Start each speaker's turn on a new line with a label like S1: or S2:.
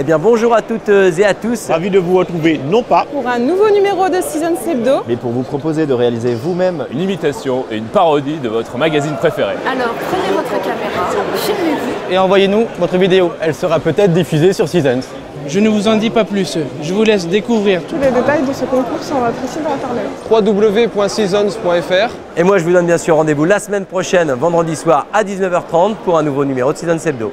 S1: Eh bien bonjour à toutes euh, et à tous.
S2: Ravi de vous retrouver, non pas
S3: pour un nouveau numéro de Season Hebdo,
S2: mais pour vous proposer de réaliser vous-même
S4: une imitation et une parodie de votre magazine préféré.
S5: Alors prenez votre caméra, filmez-vous
S6: et envoyez-nous votre vidéo. Elle sera peut-être diffusée sur Seasons.
S7: Je ne vous en dis pas plus, je vous laisse découvrir
S3: tous les détails de ce concours sur votre site internet
S6: www.seasons.fr
S1: Et moi je vous donne bien sûr rendez-vous la semaine prochaine, vendredi soir à 19h30 pour un nouveau numéro de Seasons Hebdo.